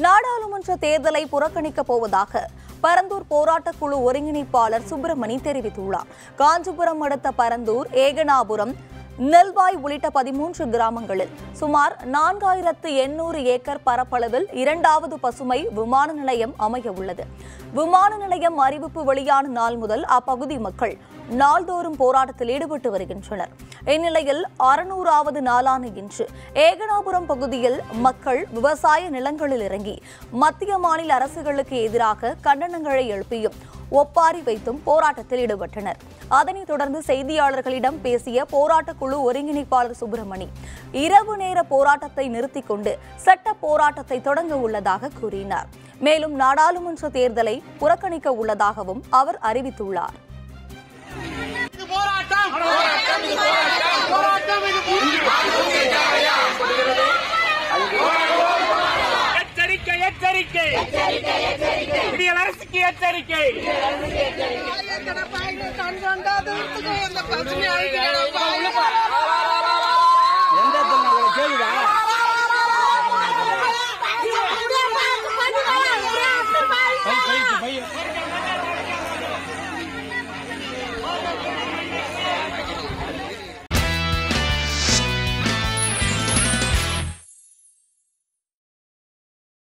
நாடாளுமன்ற தேர்தலை புறக்கணிக்கப் போவதாக பரந்தூர் போராட்டக் குழு ஒருங்கிணைப்பாளர் சுப்பிரமணி தெரிவித்துள்ளார். காஞ்சிபுரம் அடுத்த பரந்தூர் ஏகனாபுரம் நெல்வாய் உள்ளிட்ட பதிமூன்று கிராமங்களில் சுமார் நான்காயிரத்து எண்ணூறு ஏக்கர் பரப்பளவில் இரண்டாவது பசுமை விமான நிலையம் அமைய உள்ளது. விமான நிலையம் அறிவிப்பு வெளியான நாள் முதல் அப்பகுதி மக்கள் நாள்தோறும் போராட்டத்தில் ஈடுபட்டு வருகின்றனர். இந்நிலையில் அறுநூறாவது நாளான இன்று ஏகனாபுரம் பகுதியில் மக்கள் விவசாய நிலங்களில் இறங்கி மத்திய மாநில அரசுகளுக்கு எதிராக கண்டனங்களை எழுப்பியும் ஒப்பாரி வைத்தும் போராட்டத்தில் ஈடுபட்டனர். அதனைத் தொடர்ந்து செய்தியாளர்களிடம் பேசிய போராட்டக் குழு ஒருங்கிணைப்பாளர் சுப்பிரமணி இரவு நேர போராட்டத்தை நிறுத்திக் கொண்டு சட்ட போராட்டத்தை தொடங்க உள்ளதாக கூறினார். மேலும் நாடாளுமன்ற தேர்தலை புறக்கணிக்க உள்ளதாகவும் அவர் அறிவித்துள்ளார். போராட்டம் இது எச்சரிக்கை எச்சரிக்கை விடியல் அரசுக்கு எச்சரிக்கை.